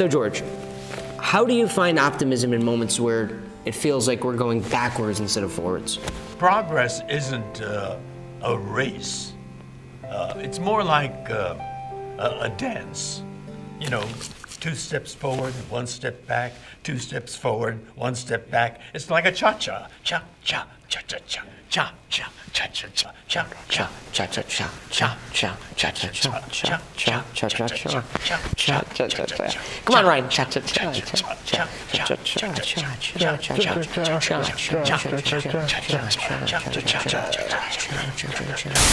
So, George, how do you find optimism in moments where it feels like we're going backwards instead of forwards? Progress isn't uh, a race. Uh, it's more like uh, a, a dance. You know, two steps forward, one step back, two steps forward, one step back. It's like a cha-cha. Cha-cha, cha-cha-cha, cha-cha, cha-cha-cha, cha-cha, cha-cha-cha, cha-cha, cha-cha-cha, cha-cha, cha-cha-cha, cha-cha-cha. Come on, Ryan. Cha-cha-cha, cha-cha, cha-cha-cha, cha-cha-cha, cha-cha-cha, cha-cha-cha, cha-cha-cha, cha-cha-cha.